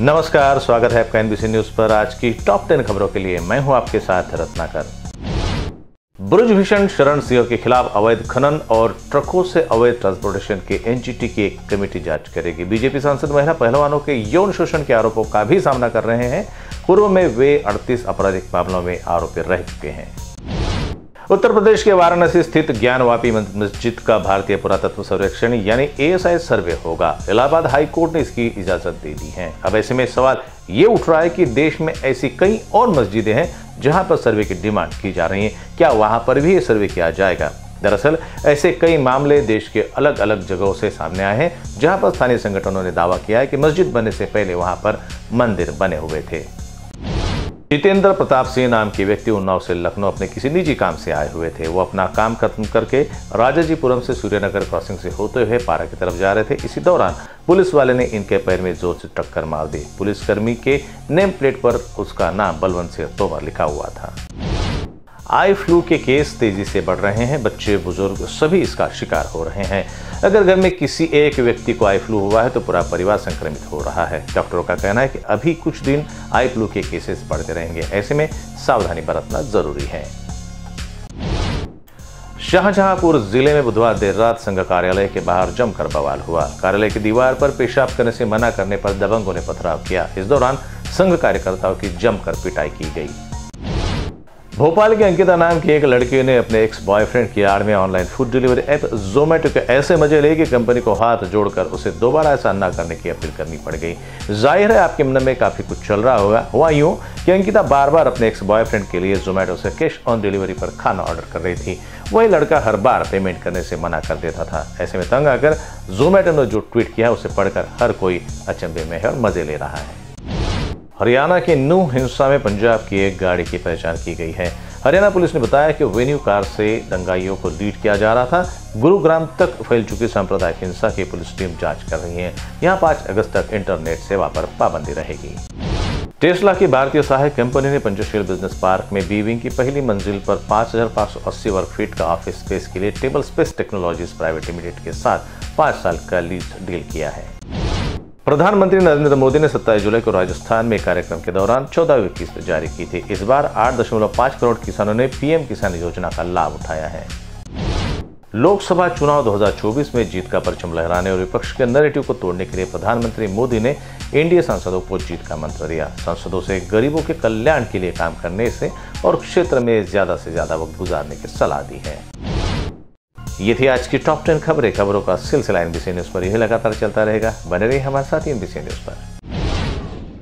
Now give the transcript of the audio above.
नमस्कार, स्वागत है आपका एनबीसी न्यूज़ पर। आज की टॉप टेन खबरों के लिए मैं हूँ आपके साथ रत्नाकर। ब्रज भीषण शरण सिंह के खिलाफ अवैध खनन और ट्रकों से अवैध ट्रांसपोर्टेशन के एनजीटी की एक कमेटी जाँच करेगी। बीजेपी सांसद महिला पहलवानों के यौन शोषण के आरोपों का भी सामना कर रहे हैं। पूर्व में वे 38 आपराधिक मामलों में आरोपी रह चुके हैं। उत्तर प्रदेश के वाराणसी स्थित ज्ञानवापी मस्जिद का भारतीय पुरातत्व सर्वेक्षण, यानी एएसआई सर्वे होगा। इलाहाबाद हाई कोर्ट ने इसकी इजाज़त दे दी है। अब ऐसे में सवाल ये उठ रहा है कि देश में ऐसी कई और मस्जिदें हैं जहाँ पर सर्वे की डिमांड की जा रही है। क्या वहाँ पर भी ये सर्वे किया जाएगा? दरअसल, ऐसे कई मामले देश के अलग अलग जगहों से सामने आए हैं, जहाँ पर स्थानीय संगठनों ने दावा किया है कि मस्जिद बनने से पहले वहाँ पर मंदिर बने हुए थे। जितेंद्र प्रताप सिंह नाम के व्यक्ति उन्नाव से लखनऊ अपने किसी निजी काम से आए हुए थे। वो अपना काम खत्म करके राजाजीपुरम से सूर्यनगर क्रॉसिंग से होते हुए पारा की तरफ़ जा रहे थे। इसी दौरान पुलिस वाले ने इनके पैर में ज़ोर से टक्कर मार दी। पुलिसकर्मी के नेम प्लेट पर उसका नाम बलवंत सिंह तोमर लिखा हुआ था। आई फ्लू के केस तेज़ी से बढ़ रहे हैं, बच्चे, बुज़ुर्ग सभी इसका शिकार हो रहे हैं। अगर घर में किसी एक व्यक्ति को आई फ्लू हुआ है तो पूरा परिवार संक्रमित हो रहा है। डॉक्टरों का कहना है कि अभी कुछ दिन आई फ्लू के केसेस बढ़ते रहेंगे। ऐसे में सावधानी बरतना ज़रूरी है। शाहजहांपुर ज़िले में बुधवार देर रात संघ कार्यालय के बाहर जमकर बवाल हुआ। कार्यालय की दीवार पर पेशाब करने से मना करने पर दबंगों ने पथराव किया। इस दौरान संघ कार्यकर्ताओं की जमकर पिटाई की गई। भोपाल के अंकिता नाम की एक लड़की ने अपने एक्स बॉयफ्रेंड की आड़ में online food delivery app Zomato के ऐसे मज़े ले कि कंपनी को हाथ जोड़कर उसे दोबारा ऐसा न करने की अपील करनी पड़ गई। ज़ाहिर है आपके मन में काफ़ी कुछ चल रहा होगा। हुआ यूँ कि अंकिता बार बार अपने एक्स बॉयफ्रेंड के लिए जोमेटो से कैश ऑन डिलीवरी पर खाना ऑर्डर कर रही थी। वही लड़का हर बार पेमेंट करने से मना कर देता था। ऐसे में तंग आकर जोमेटो ने जो ट्वीट किया उसे पढ़कर हर कोई अचंभे में है और मज़े ले रहा है। हरियाणा के नू हिंसा में पंजाब की एक गाड़ी की पहचान की गई है। हरियाणा पुलिस ने बताया कि वेन्यू कार से दंगाइयों को लीड किया जा रहा था। गुरुग्राम तक फैल चुकी सांप्रदायिक हिंसा की पुलिस टीम जाँच कर रही है। यहाँ पाँच अगस्त तक इंटरनेट सेवा पर पाबंदी रहेगी। टेस्ला की भारतीय सहायक कंपनी ने पंचशील बिज़नेस पार्क में बीविंग की पहली मंजिल पर 5,580 वर्ग फीट का ऑफ़िस स्पेस के लिए Table Space Technologies Private Limited के साथ पाँच साल का लीज डील किया है। प्रधानमंत्री नरेंद्र मोदी ने 27 जुलाई को राजस्थान में कार्यक्रम के दौरान चौदहवीं किस्त जारी की थी। इस बार 8.5 करोड़ किसानों ने पीएम किसान योजना का लाभ उठाया है। लोकसभा चुनाव 2024 में जीत का परचम लहराने और विपक्ष के नैरेटिव को तोड़ने के लिए प्रधानमंत्री मोदी ने एनडीए सांसदों को जीत का मंत्र दिया। सांसदों से गरीबों के कल्याण के लिए काम करने से और क्षेत्र में ज़्यादा से ज़्यादा वक्त गुजारने की सलाह दी है। ये थी आज की टॉप टेन खबरें, खबरों का सिलसिला एनबीसी न्यूज़ पर। यही लगातार चलता रहेगा। बने रही हमारे साथ एनबीसी न्यूज़ पर।